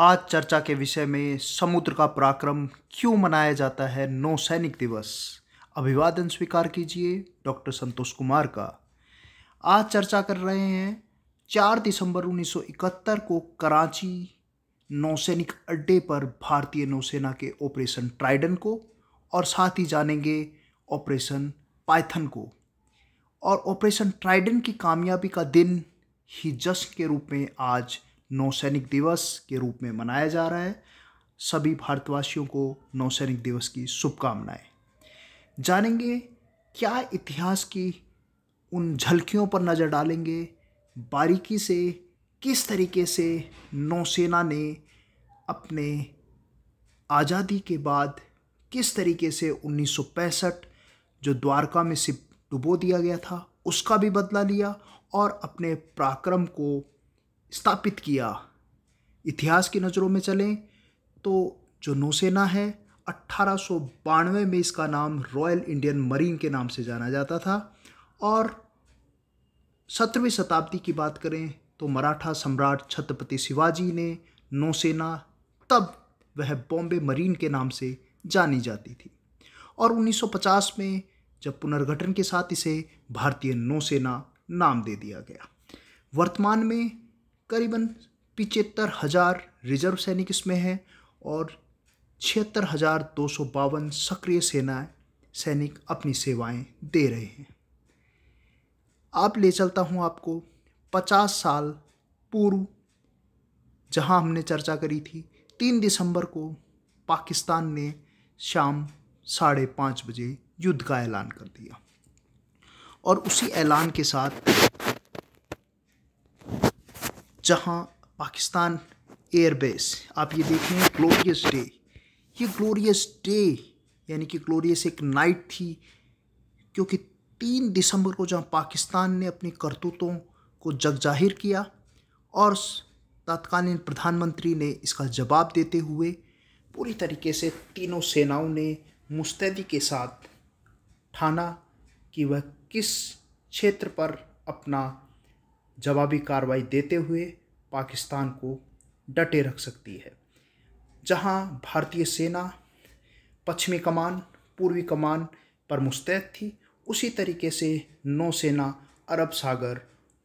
आज चर्चा के विषय में समुद्र का पराक्रम क्यों मनाया जाता है नौसैनिक दिवस? अभिवादन स्वीकार कीजिए डॉक्टर संतोष कुमार का। आज चर्चा कर रहे हैं चार दिसंबर 1971 को कराची नौसैनिक अड्डे पर भारतीय नौसेना के ऑपरेशन ट्राइडन को और साथ ही जानेंगे ऑपरेशन पाइथन को। और ऑपरेशन ट्राइडन की कामयाबी का दिन ही जश्न के रूप में आज नौसैनिक दिवस के रूप में मनाया जा रहा है। सभी भारतवासियों को नौसैनिक दिवस की शुभकामनाएँ। जानेंगे क्या इतिहास की उन झलकियों पर नज़र डालेंगे। बारीकी से किस तरीके से नौसेना ने अपने आज़ादी के बाद किस तरीके से 1965 जो द्वारका में सिप डुबो दिया गया था, उसका भी बदला लिया और अपने पराक्रम को स्थापित किया। इतिहास की नज़रों में चलें तो जो नौसेना है अट्ठारह में इसका नाम रॉयल इंडियन मरीन के नाम से जाना जाता था। और सत्रहवीं शताब्दी की बात करें तो मराठा सम्राट छत्रपति शिवाजी ने नौसेना, तब वह बॉम्बे मरीन के नाम से जानी जाती थी। और 1950 में जब पुनर्गठन के साथ इसे भारतीय नौसेना नाम दे दिया गया। वर्तमान में करीबन पिचहत्तर हज़ार रिज़र्व सैनिक इसमें हैं और छिहत्तर हज़ार दो सौ बावन सक्रिय सेनाएँ सैनिक अपनी सेवाएँ दे रहे हैं। आप ले चलता हूँ आपको पचास साल पूर्व, जहाँ हमने चर्चा करी थी, तीन दिसंबर को पाकिस्तान ने शाम साढ़े पाँच बजे युद्ध का ऐलान कर दिया। और उसी ऐलान के साथ जहाँ पाकिस्तान एयरबेस, आप ये देख रहे हैं ग्लोरियस डे ये ग्लोरियस डे यानी कि ग्लोरियस एक नाइट थी, क्योंकि तीन दिसंबर को जहाँ पाकिस्तान ने अपनी करतूतों को जग ज़ाहिर किया और तत्कालीन प्रधानमंत्री ने इसका जवाब देते हुए, पूरी तरीके से तीनों सेनाओं ने मुस्तैदी के साथ ठाना कि वह किस क्षेत्र पर अपना जवाबी कार्रवाई देते हुए पाकिस्तान को डटे रख सकती है। जहाँ भारतीय सेना पश्चिमी कमान, पूर्वी कमान पर मुस्तैद थी, उसी तरीके से नौसेना, अरब सागर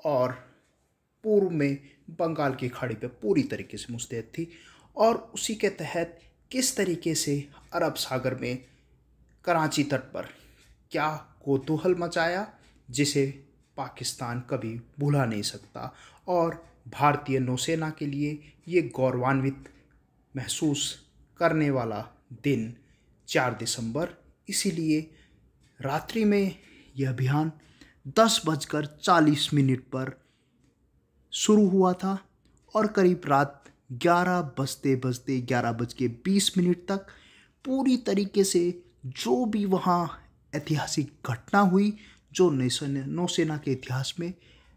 और पूर्व में बंगाल की खाड़ी पर पूरी तरीके से मुस्तैद थी और उसी के तहत किस तरीके से अरब सागर में कराची तट पर क्या कोतूहल मचाया, जिसे पाकिस्तान कभी भुला नहीं सकता। और भारतीय नौसेना के लिए ये गौरवान्वित महसूस करने वाला दिन चार दिसंबर। इसीलिए रात्रि में यह अभियान दस बजकर चालीस मिनट पर शुरू हुआ था और करीब रात ग्यारह बजते बजते ग्यारह बज के बीस मिनट तक पूरी तरीके से जो भी वहाँ ऐतिहासिक घटना हुई जो नौसेना के इतिहास में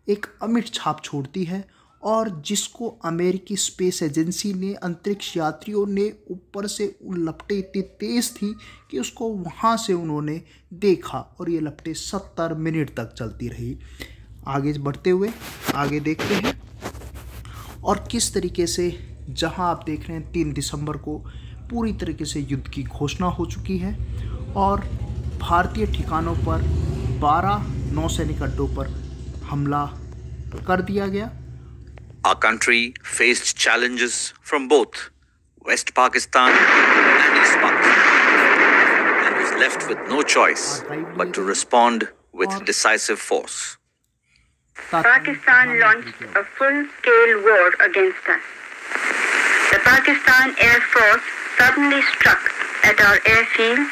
एक अमिट छाप छोड़ती है और जिसको अमेरिकी स्पेस एजेंसी ने, अंतरिक्ष यात्रियों ने ऊपर से लपटें इतनी तेज़ थी कि उसको वहाँ से उन्होंने देखा और ये लपटें सत्तर मिनट तक चलती रही। आगे बढ़ते हुए, आगे देखते हैं और किस तरीके से, जहाँ आप देख रहे हैं तीन दिसंबर को पूरी तरीके से युद्ध की घोषणा हो चुकी है और भारतीय ठिकानों पर 12 नौसैनिक अड्डों पर हमला कर दिया गया Our country faced challenges from both West Pakistan and East Pakistan and was left with no choice but to respond with decisive force. Pakistan launched a full-scale war against us. The Pakistan Air Force suddenly struck at our airfields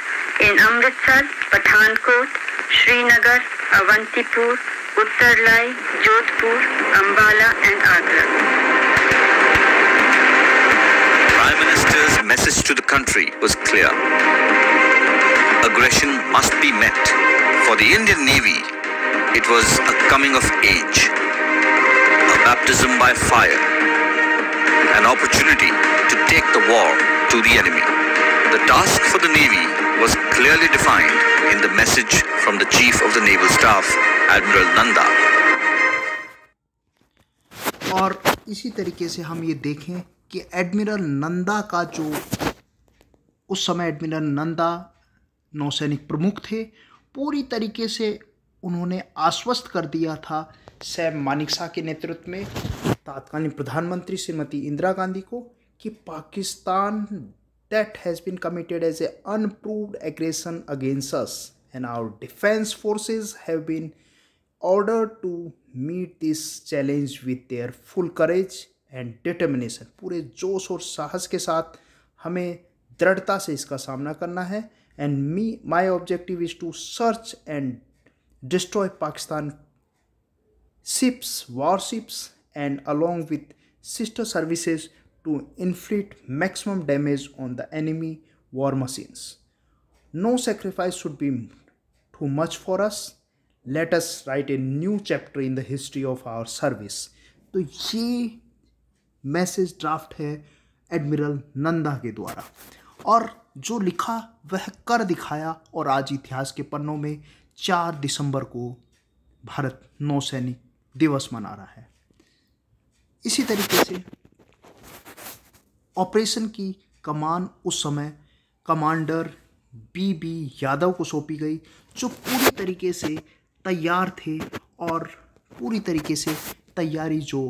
in Amritsar, Pathankot, Srinagar, Avantipur, Uttarlai, Jodhpur, Ambala and Agra. Prime Minister's message to the country was clear. Aggression must be met. For the Indian Navy, it was a coming of age, a baptism by fire, an opportunity to take the war to the enemy. The task for the Navy clearly defined in the message from the Chief of the Naval Staff, Admiral Nanda. और इसी तरीके से हम ये देखें कि admiral Nanda का जो उस समय एडमिरल नंदा नौसैनिक प्रमुख थे पूरी तरीके से उन्होंने आश्वस्त कर दिया था सैम मानिकशाह के नेतृत्व में तत्कालीन प्रधानमंत्री श्रीमती इंदिरा गांधी को कि Pakistan that has been committed as a unproved aggression against us and our defense forces have been ordered to meet this challenge with their full courage and determination पूरे जोश और साहस के साथ हमें दृढ़ता से इसका सामना करना है and me my objective is to search and destroy Pakistan ships, warships, and along with sister services to inflict maximum damage on the enemy war machines. No sacrifice should be too much for us. Let us write a new chapter in the history of our service. तो ये message draft है admiral Nanda के द्वारा और जो लिखा वह कर दिखाया और आज इतिहास के पन्नों में चार दिसंबर को भारत नौसैनिक दिवस मना रहा है इसी तरीके से ऑपरेशन की कमान उस समय कमांडर बी बी यादव को सौंपी गई, जो पूरी तरीके से तैयार थे और पूरी तरीके से तैयारी जो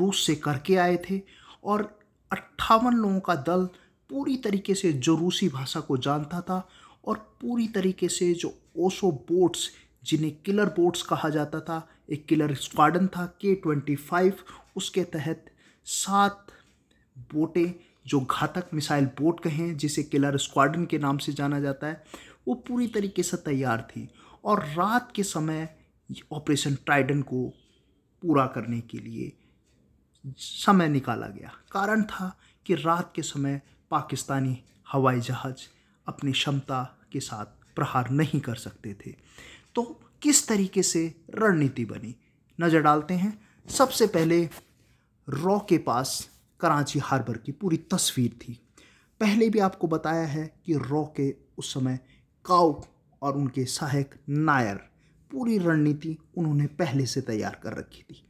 रूस से करके आए थे और अट्ठावन लोगों का दल पूरी तरीके से जो रूसी भाषा को जानता था और पूरी तरीके से जो ओसो बोट्स, जिन्हें किलर बोट्स कहा जाता था, एक किलर स्क्वाडन था के ट्वेंटी फाइव उसके तहत सात बोटें, जो घातक मिसाइल बोट कहें, जिसे किलर स्क्वाडन के नाम से जाना जाता है, वो पूरी तरीके से तैयार थी और रात के समय ऑपरेशन ट्राइडन को पूरा करने के लिए समय निकाला गया। कारण था कि रात के समय पाकिस्तानी हवाई जहाज़ अपनी क्षमता के साथ प्रहार नहीं कर सकते थे। तो किस तरीके से रणनीति बनी? नज़र डालते हैं। सबसे पहले रॉ के पास कराची हार्बर की पूरी तस्वीर थी। पहले भी आपको बताया है कि रॉ के उस समय काउ और उनके सहायक नायर पूरी रणनीति उन्होंने पहले से तैयार कर रखी थी।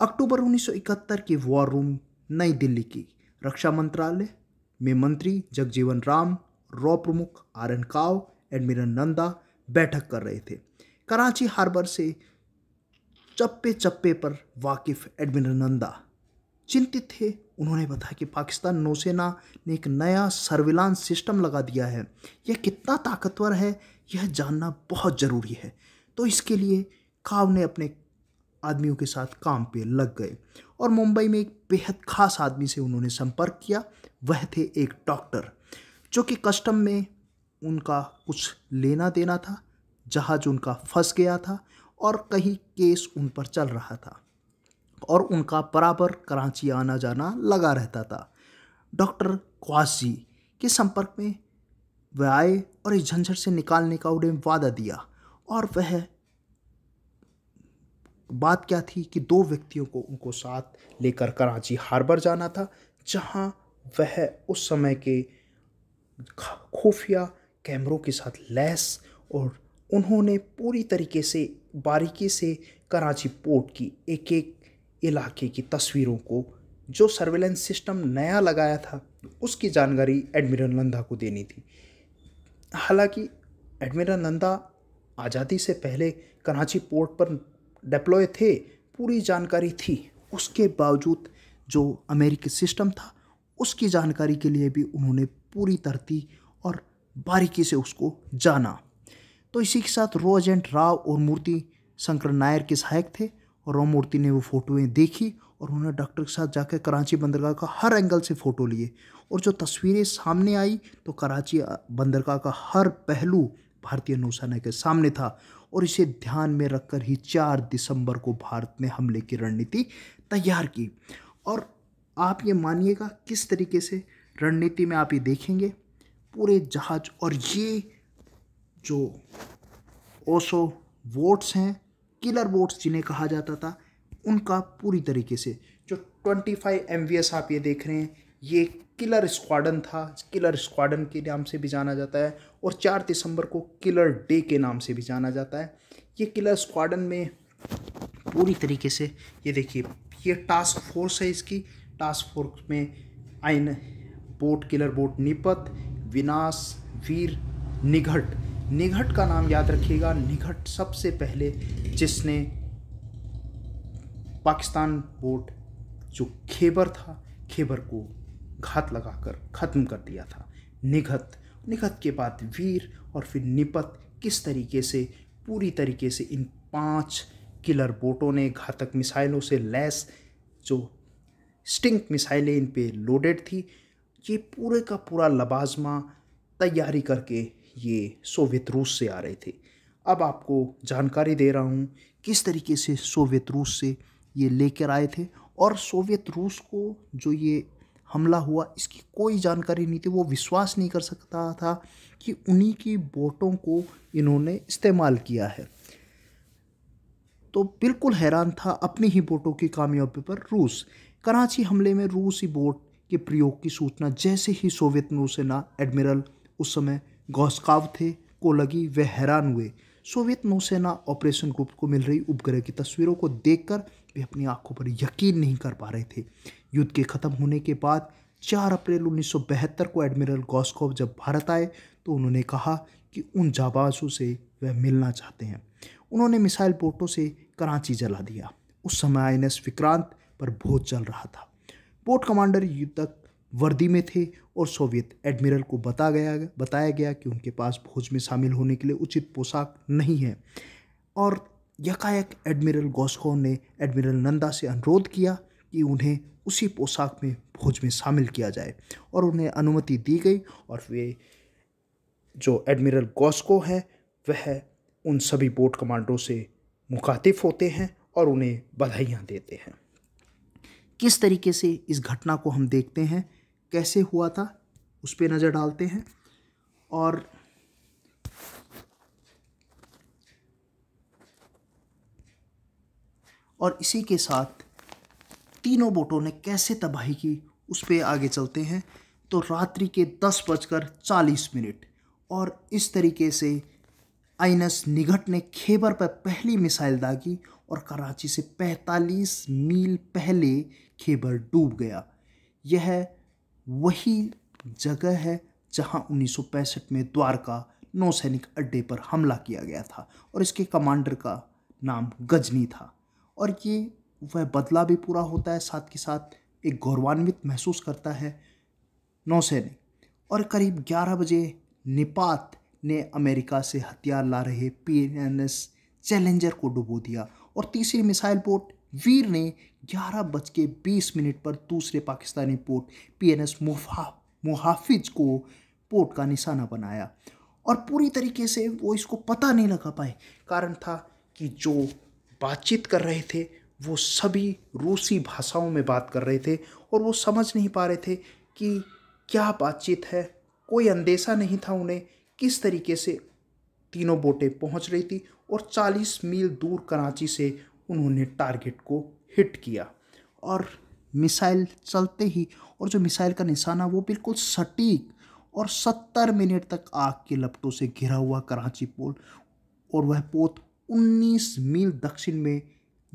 अक्टूबर 1971 की वॉर रूम नई दिल्ली की रक्षा मंत्रालय में मंत्री जगजीवन राम, रॉ प्रमुख R N Kao admiral Nanda बैठक कर रहे थे। कराची हार्बर से चप्पे चप्पे पर वाकिफ एडमिरल नंदा चिंतित थे। उन्होंने बताया कि पाकिस्तान नौसेना ने एक नया सर्विलांस सिस्टम लगा दिया है। यह कितना ताकतवर है, यह जानना बहुत ज़रूरी है। तो इसके लिए काव ने अपने आदमियों के साथ काम पे लग गए और मुंबई में एक बेहद खास आदमी से उन्होंने संपर्क किया। वह थे एक डॉक्टर, जो कि कस्टम में उनका कुछ लेना देना था, जहाज़ उनका फंस गया था और कहीं केस उन पर चल रहा था। और उनका बराबर कराची आना जाना लगा रहता था। डॉक्टर क्वास जी के संपर्क में वह आए और इस झंझट से निकालने का उन्हें वादा दिया और वह बात क्या थी कि दो व्यक्तियों को उनको साथ लेकर कराची हार्बर जाना था, जहाँ वह उस समय के खुफिया कैमरों के साथ लैस और उन्होंने पूरी तरीके से, बारीकी से कराची पोर्ट की एक एक इलाके की तस्वीरों को जो सर्वेलेंस सिस्टम नया लगाया था, उसकी जानकारी एडमिरल नंदा को देनी थी। हालाँकि एडमिरल नंदा आज़ादी से पहले कराची पोर्ट पर डिप्लॉय थे, पूरी जानकारी थी। उसके बावजूद जो अमेरिकी सिस्टम था, उसकी जानकारी के लिए भी उन्होंने पूरी तरती और बारीकी से उसको जाना। तो इसी के साथ रो एजेंट राव और मूर्ति शंकर नायर के सहायक थे। और रो मूर्ति ने वो फ़ोटोएँ देखी और उन्होंने डॉक्टर के साथ जाकर कराची बंदरगाह का हर एंगल से फ़ोटो लिए। और जो तस्वीरें सामने आई तो कराची बंदरगाह का हर पहलू भारतीय नौसेना के सामने था और इसे ध्यान में रखकर ही चार दिसंबर को भारत ने हमले की रणनीति तैयार की। और आप ये मानिएगा किस तरीके से रणनीति में आप ये देखेंगे? पूरे जहाज़ और ये जो ओसो वोट्स हैं किलर बोट्स जिन्हें कहा जाता था, उनका पूरी तरीके से जो 25 फाइव आप ये देख रहे हैं, ये किलर स्क्वाडन था किलर स्क्वाडन के नाम से भी जाना जाता है और चार दिसंबर को किलर डे के नाम से भी जाना जाता है। ये किलर स्क्वाडन में पूरी तरीके से, ये देखिए, ये टास्क फोर्स है इसकी। टास्क फोर्स में आइन बोट किलर बोट निपत, विनाश, वीर, निघट निघट का नाम याद रखिएगा। निघट सबसे पहले जिसने पाकिस्तान बोट जो खेबर था, खेबर को घात लगाकर ख़त्म कर दिया था। निघत निघत के बाद वीर और फिर निपत किस तरीके से, पूरी तरीके से इन पाँच किलर बोटों ने घातक मिसाइलों से लैस, जो स्टिंग मिसाइलें इन पे लोडेड थी, ये पूरे का पूरा लबाजमा तैयारी करके ये सोवियत रूस से आ रहे थे। अब आपको जानकारी दे रहा हूँ किस तरीके से सोवियत रूस से ये लेकर आए थे और सोवियत रूस को जो ये हमला हुआ, इसकी कोई जानकारी नहीं थी, वो विश्वास नहीं कर सकता था कि उन्हीं की बोटों को इन्होंने इस्तेमाल किया है। तो बिल्कुल हैरान था अपनी ही बोटों की कामयाबी पर रूस। कराची हमले में रूसी बोट के प्रयोग की सूचना, जैसे ही सोवियत नौसेना एडमिरल उस समय गौस्काव थे, को लगी वे हैरान हुए। सोवियत नौसेना ऑपरेशन ग्रुप को मिल रही उपग्रह की तस्वीरों को देखकर वे अपनी आँखों पर यकीन नहीं कर पा रहे थे। युद्ध के ख़त्म होने के बाद 4 अप्रैल 1972 को एडमिरल गॉस्कोव जब भारत आए तो उन्होंने कहा कि उन जाबाजों से वह मिलना चाहते हैं। उन्होंने मिसाइल बोटों से कराची जला दिया। उस समय आईएनएस विक्रांत पर भोज चल रहा था। बोट कमांडर युद्धक वर्दी में थे और सोवियत एडमिरल को बता गया, बताया गया कि उनके पास भोज में शामिल होने के लिए उचित पोशाक नहीं है। और यकायक एडमिरल गोस्को ने एडमिरल नंदा से अनुरोध किया कि उन्हें उसी पोशाक में भोज में शामिल किया जाए और उन्हें अनुमति दी गई और वे जो एडमिरल गोस्को है, वह उन सभी बोट कमांडरों से मुखातिब होते हैं और उन्हें बधाइयाँ देते हैं। किस तरीके से इस घटना को हम देखते हैं? कैसे हुआ था, उस पर नज़र डालते हैं। और और इसी के साथ तीनों बोटों ने कैसे तबाही की, उस पर आगे चलते हैं। तो रात्रि के दस बजकर चालीस मिनट और इस तरीके से आइनस निघट ने खेबर पर पहली मिसाइल दागी और कराची से 45 मील पहले खेबर डूब गया। यह वही जगह है जहाँ उन्नीस सौ पैंसठ में द्वारका नौसैनिक अड्डे पर हमला किया गया था और इसके कमांडर का नाम गजनी था। और ये, वह बदला भी पूरा होता है, साथ के साथ एक गौरवान्वित महसूस करता है नौसैनिक और करीब 11 बजे निपात ने अमेरिका से हथियार ला रहे पीएनएस चैलेंजर को डुबो दिया और तीसरी मिसाइल बोट वीर ने ग्यारह बज के बीस मिनट पर दूसरे पाकिस्तानी पोर्ट पी पीएनएस मुहा मुहाफिज को पोर्ट का निशाना बनाया और पूरी तरीके से वो इसको पता नहीं लगा पाए। कारण था कि जो बातचीत कर रहे थे, वो सभी रूसी भाषाओं में बात कर रहे थे और वो समझ नहीं पा रहे थे कि क्या बातचीत है। कोई अंदेशा नहीं था उन्हें किस तरीके से तीनों बोटें पहुँच रही थी और 40 मील दूर कराची से उन्होंने टारगेट को हिट किया। और मिसाइल चलते ही, और जो मिसाइल का निशाना वो बिल्कुल सटीक और सत्तर मिनट तक आग के लपटों से घिरा हुआ कराची पोल और वह पोत 19 मील दक्षिण में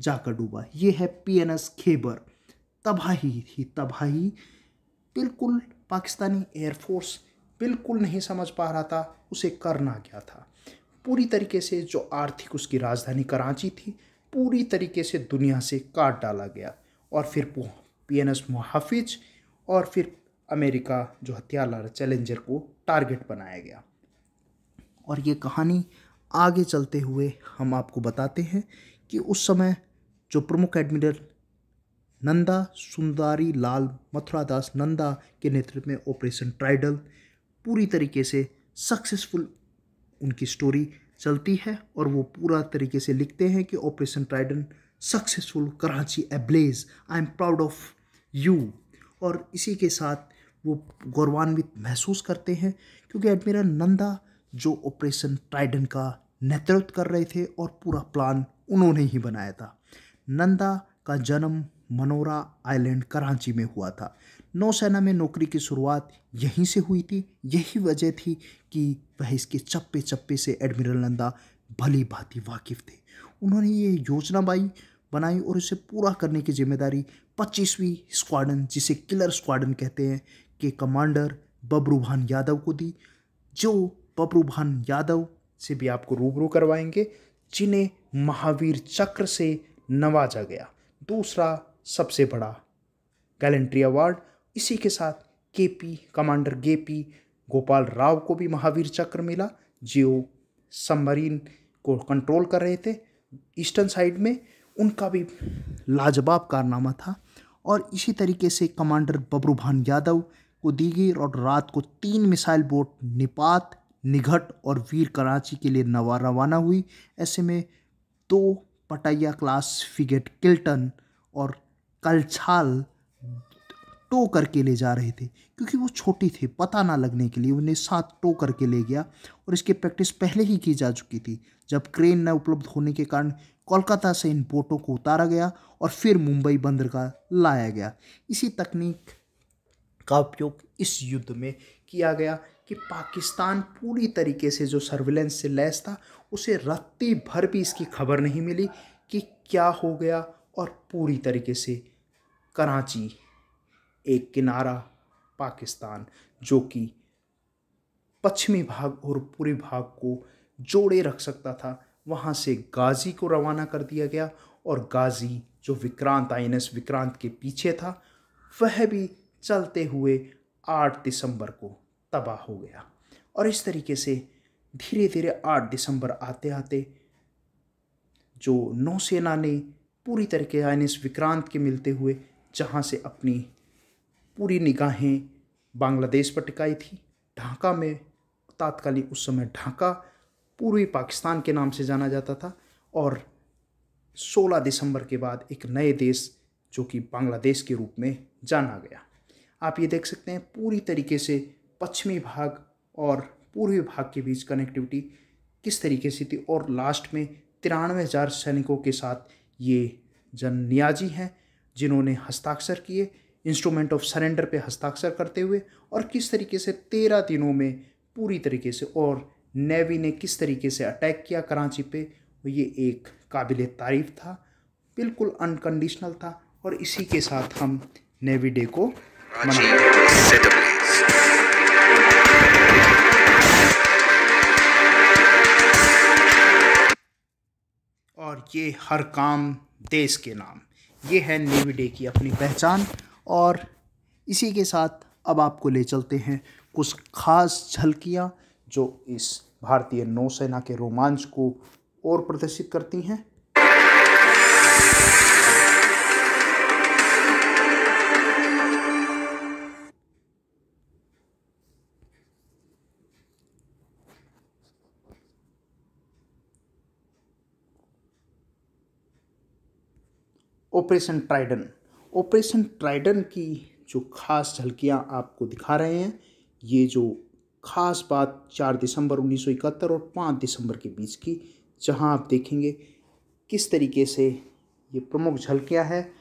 जाकर डूबा। ये है पीएनएस खेबर तबाही ही तबाही। बिल्कुल पाकिस्तानी एयरफोर्स बिल्कुल नहीं समझ पा रहा था, उसे करना क्या था। पूरी तरीके से जो आर्थिक उसकी राजधानी कराची थी पूरी तरीके से दुनिया से काट डाला गया और फिर पी एन एस मुहाफिज और फिर अमेरिका जो हथियार चैलेंजर को टारगेट बनाया गया। और ये कहानी आगे चलते हुए हम आपको बताते हैं कि उस समय जो प्रमुख एडमिरल नंदा सुंदारी लाल मथुरादास नंदा के नेतृत्व में ऑपरेशन ट्राइडल पूरी तरीके से सक्सेसफुल उनकी स्टोरी चलती है और वो पूरा तरीके से लिखते हैं कि operation Trident successful Karachi ablaze. I am proud of you. और इसी के साथ वो गौरवान्वित महसूस करते हैं क्योंकि एडमिरल नंदा जो ऑपरेशन ट्राइडन का नेतृत्व कर रहे थे और पूरा प्लान उन्होंने ही बनाया था। नंदा का जन्म मनोरा आइलैंड कराची में हुआ था। नौसेना में नौकरी की शुरुआत यहीं से हुई थी। यही वजह थी कि वह इसके चप्पे चप्पे से एडमिरल नंदा भली भांति वाकिफ थे। उन्होंने ये योजना बाई, बनाई और इसे पूरा करने की ज़िम्मेदारी पच्चीसवीं स्क्वाडन, जिसे किलर स्क्वाडन कहते हैं, के कमांडर बबरू भान यादव को दी, जो बबरू भान यादव से भी आपको रूबरू करवाएँगे, जिन्हें महावीर चक्र से नवाजा गया। दूसरा सबसे बड़ा गैलेंट्री अवार्ड। इसी के साथ K P commander K P Gopal Rao को भी महावीर चक्र मिला जो सबमरीन को कंट्रोल कर रहे थे। ईस्टर्न साइड में उनका भी लाजवाब कारनामा था और इसी तरीके से कमांडर बबरू भान यादव को दी गई और रात को तीन मिसाइल बोट निपात, निघट और वीर कराची के लिए नवा रवाना हुई। ऐसे में दो पटाइया क्लास फ्रिगेट किल्टन और कलछाल टो करके ले जा रहे थे, क्योंकि वो छोटी थी, पता ना लगने के लिए उन्हें साथ टो करके ले गया और इसकी प्रैक्टिस पहले ही की जा चुकी थी। जब क्रेन न उपलब्ध होने के कारण कोलकाता से इन बोटों को उतारा गया और फिर मुंबई बंदरगाह लाया गया। इसी तकनीक का उपयोग इस युद्ध में किया गया कि पाकिस्तान पूरी तरीके से जो सर्विलेंस से लैस था, उसे रत्ती भर भी इसकी खबर नहीं मिली कि क्या हो गया और पूरी तरीके से कराची, एक किनारा पाकिस्तान, जो कि पश्चिमी भाग और पूर्वी भाग को जोड़े रख सकता था। वहाँ से गाज़ी को रवाना कर दिया गया और गाज़ी जो विक्रांत, आईएनएस विक्रांत के पीछे था, वह भी चलते हुए आठ दिसंबर को तबाह हो गया। और इस तरीके से धीरे धीरे आठ दिसंबर आते आते जो नौसेना ने पूरी तरीके आई विक्रांत के मिलते हुए जहाँ से अपनी पूरी निगाहें बांग्लादेश पर टिकाई थी। ढाका में तात्कालिक उस समय ढाका, पूर्वी पाकिस्तान के नाम से जाना जाता था और 16 दिसंबर के बाद एक नए देश जो कि बांग्लादेश के रूप में जाना गया। आप ये देख सकते हैं पूरी तरीके से पश्चिमी भाग और पूर्वी भाग के बीच कनेक्टिविटी किस तरीके से थी और लास्ट में तिरानवे हज़ार सैनिकों के साथ ये जन नियाजी हैं। जिन्होंने हस्ताक्षर किए इंस्ट्रूमेंट ऑफ़ सरेंडर पे हस्ताक्षर करते हुए और किस तरीके से तेरह दिनों में पूरी तरीके से और नेवी ने किस तरीके से अटैक किया कराची पे, ये एक काबिल तारीफ़ था, बिल्कुल अनकंडीशनल था और इसी के साथ हम नेवी डे को मनाते और ये हर काम देश के नाम। ये है नेवी डे की अपनी पहचान और इसी के साथ अब आपको ले चलते हैं कुछ खास झलकियाँ जो इस भारतीय नौसेना के रोमांच को और प्रदर्शित करती हैं। ऑपरेशन ट्राइडन ऑपरेशन ट्राइडन की जो खास झलकियाँ आपको दिखा रहे हैं, ये जो खास बात चार दिसंबर उन्नीस सौ इकहत्तर और पाँच दिसंबर के बीच की, जहाँ आप देखेंगे किस तरीके से ये प्रमुख झलकियाँ हैं।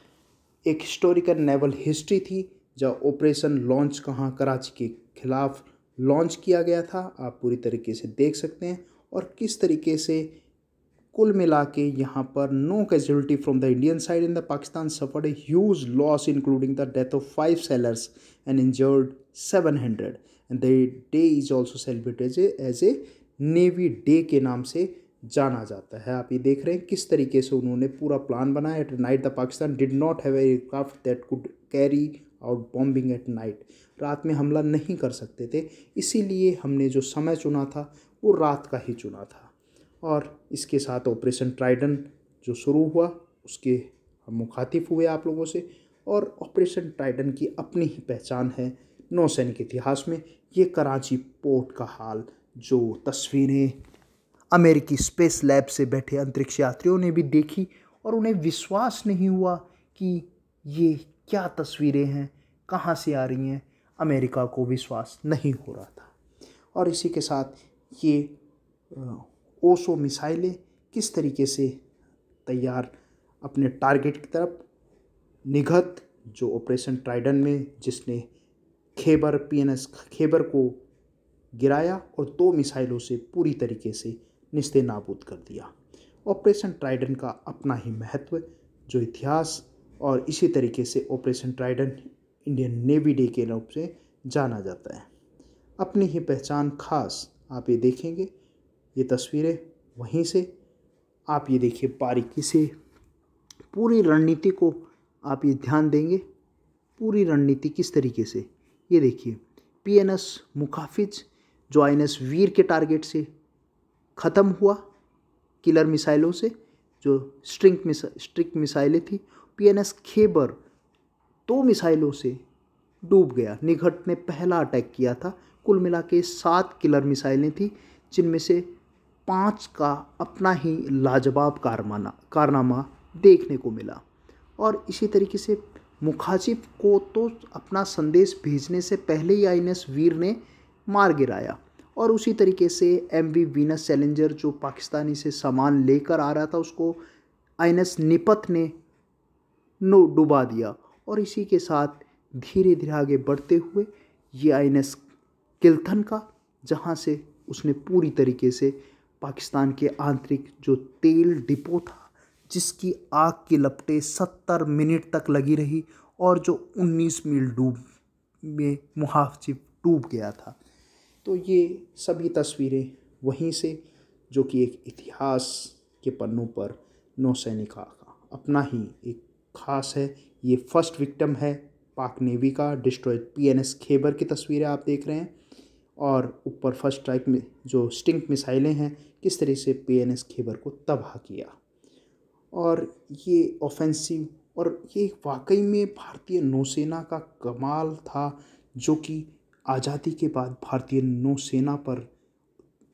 एक हिस्टोरिकल नेवल हिस्ट्री थी जब ऑपरेशन लॉन्च कहाँ कराची के खिलाफ लॉन्च किया गया था, आप पूरी तरीके से देख सकते हैं। और किस तरीके से कुल मिला के यहाँ पर no casualty from the Indian side in the Pakistan suffered a huge loss including the death of five sailors and injured seven hundred and the day is also celebrated as a navy day के नाम से जाना जाता है। आप ये देख रहे हैं किस तरीके से उन्होंने पूरा प्लान बनाया। At night the Pakistan did not have aircraft that could carry out bombing at night रात में हमला नहीं कर सकते थे। इसीलिए हमने जो समय चुना था, वो रात का ही चुना था। और इसके साथ ऑपरेशन ट्राइडन जो शुरू हुआ, उसके हम मुखातिब हुए आप लोगों से। और ऑपरेशन ट्राइडन की अपनी ही पहचान है नौसैनिक इतिहास में। ये कराची पोर्ट का हाल, जो तस्वीरें अमेरिकी स्पेस लैब से बैठे अंतरिक्ष यात्रियों ने भी देखी और उन्हें विश्वास नहीं हुआ कि ये क्या तस्वीरें हैं, कहाँ से आ रही हैं। अमेरिका को विश्वास नहीं हो रहा था। और इसी के साथ ये ओसो मिसाइलें किस तरीके से तैयार अपने टारगेट की तरफ़ निगत जो ऑपरेशन ट्राइडन में जिसने खेबर, पीएनएस खेबर को गिराया और दो मिसाइलों से पूरी तरीके से निस्ते नाबूद कर दिया। ऑपरेशन ट्राइडन का अपना ही महत्व, जो इतिहास और इसी तरीके से operation Trident Indian navy day के रूप से जाना जाता है। अपनी ही पहचान खास आप ये देखेंगे ये तस्वीरें वहीं से। आप ये देखिए बारीकी से। पूरी रणनीति को आप ये ध्यान देंगे। पूरी रणनीति किस तरीके से? ये देखिए पी एन एस मुखाफिज, जो आई एन एस वीर के टारगेट से ख़त्म हुआ किलर मिसाइलों से, जो स्ट्रिंग मिसा स्ट्रिक मिसाइलें थी पी एन एस खेबर दो मिसाइलों से डूब गया। निघट ने पहला अटैक किया था। कुल मिला के सात किलर मिसाइलें थी, जिनमें से पाँच का अपना ही लाजवाब कारमाना, कारनामा देखने को मिला। और इसी तरीके से मुखाजिब को तो अपना संदेश भेजने से पहले ही आईएनएस वीर ने मार गिराया। और उसी तरीके से एम वी वीनस चैलेंजर जो पाकिस्तानी से सामान लेकर आ रहा था, उसको आई निपत ने नो डुबा दिया। और इसी के साथ धीरे धीरे आगे बढ़ते हुए ये आई एन किल्थन का, जहाँ से उसने पूरी तरीके से पाकिस्तान के आंतरिक जो तेल डिपो था, जिसकी आग की लपटें सत्तर मिनट तक लगी रही और जो उन्नीस मील डूब, में मुहाफिज डूब गया था। तो ये सभी तस्वीरें वहीं से, जो कि एक इतिहास के पन्नों पर नौसैनिक का अपना ही एक खास है। ये फ़र्स्ट विक्टम है पाक नेवी का, डिस्ट्रॉयड पीएनएस खेबर की तस्वीरें आप देख रहे हैं। और ऊपर फ़र्स्ट स्ट्राइक में जो स्टिंग मिसाइलें हैं किस तरह से पीएनएस खेबर को तबाह किया? और ये ऑफेंसिव और ये वाकई में भारतीय नौसेना का कमाल था, जो कि आज़ादी के बाद भारतीय नौसेना पर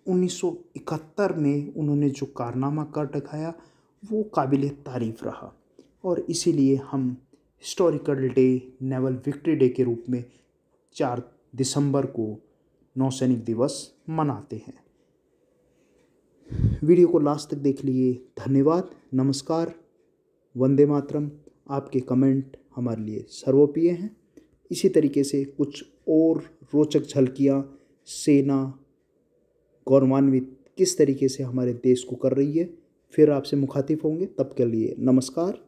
1971 में उन्होंने जो कारनामा कर दिखाया वो काबिल तारीफ़ रहा। और इसीलिए हम historical day naval victory day के रूप में चार दिसंबर को नौसैनिक दिवस मनाते हैं। वीडियो को लास्ट तक देख लिए। धन्यवाद। नमस्कार। वंदे मातरम। आपके कमेंट हमारे लिए सर्वोपिय हैं। इसी तरीके से कुछ और रोचक झलकियाँ, सेना, गौरवान्वित किस तरीके से हमारे देश को कर रही है, फिर आपसे मुखातिब होंगे। तब के लिए नमस्कार।